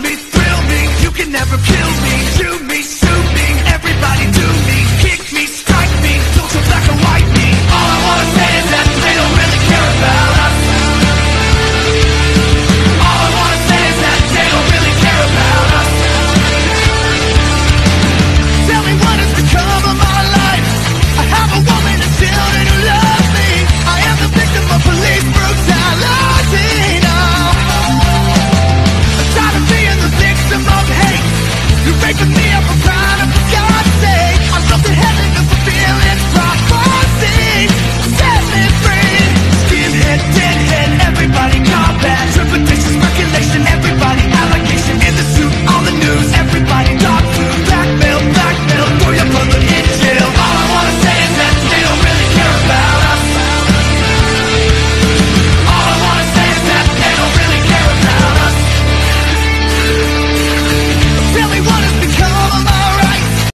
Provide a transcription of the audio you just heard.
me, thrill me, You can never kill me, shoot You make a deal.